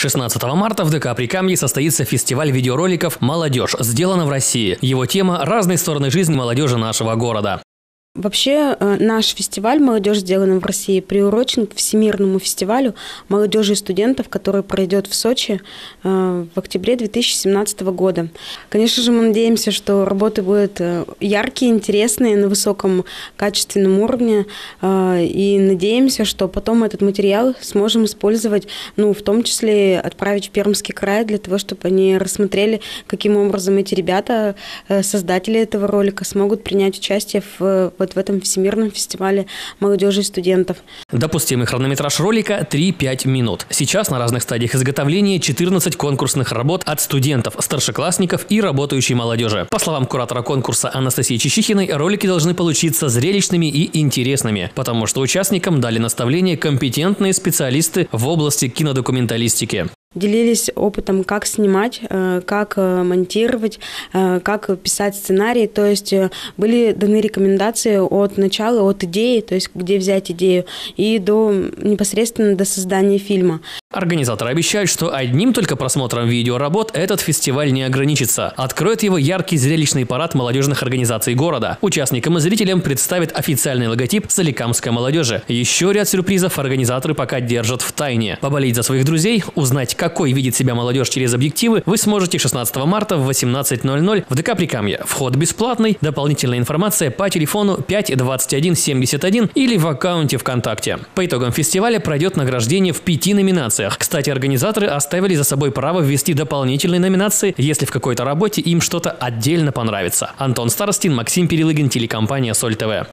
16 марта в ДК Прикамье состоится фестиваль видеороликов «Молодежь. Сделано в России». Его тема – разные стороны жизни молодежи нашего города. Вообще э, наш фестиваль «Молодежь сделана в России» приурочен к Всемирному фестивалю молодежи и студентов, который пройдет в Сочи э, в октябре 2017 года. Конечно же, мы надеемся, что работы будут э, яркие, интересные, на высоком качественном уровне, и надеемся, что потом этот материал сможем использовать, ну, в том числе отправить в Пермский край для того, чтобы они рассмотрели, каким образом эти ребята, создатели этого ролика, смогут принять участие в вот в этом Всемирном фестивале молодежи и студентов. Допустимый хронометраж ролика 3-5 минут. Сейчас на разных стадиях изготовления 14 конкурсных работ от студентов, старшеклассников и работающей молодежи. По словам куратора конкурса Анастасии Чищихиной, ролики должны получиться зрелищными и интересными, потому что участникам дали наставление компетентные специалисты в области кинодокументалистики делились опытом, как снимать, э, как э, монтировать, э, как писать сценарий. То есть были даны рекомендации от начала, от идеи, то есть где взять идею, и до непосредственно до создания фильма. Организаторы обещают, что одним только просмотром видеоработ этот фестиваль не ограничится. Откроет его яркий зрелищный парад молодежных организаций города. Участникам и зрителям представит официальный логотип Соликамской молодежи. Еще ряд сюрпризов организаторы пока держат в тайне. Поболеть за своих друзей, узнать, какой видит себя молодежь через объективы, вы сможете 16 марта в 18.00 в ДК Прикамье. Вход бесплатный, дополнительная информация по телефону 52171 или в аккаунте ВКонтакте. По итогам фестиваля пройдет награждение в пяти номинациях номинациях. Кстати, организаторы оставили за собой право ввести дополнительные номинации, если в какой-то работе им что-то отдельно понравится. Антон Старостин, Максим Перелыгин, телекомпания Соль ТВ.